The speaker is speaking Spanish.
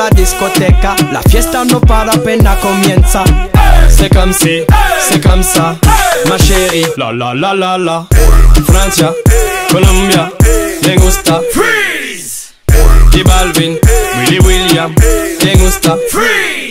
La discoteca, la fiesta no para apenas comienza. C'est comme si, c'est comme ça, ma chérie. La la la la la. Francia, Colombia, me gusta. Freeze. Y Balvin, Willy William, me gusta. Freeze.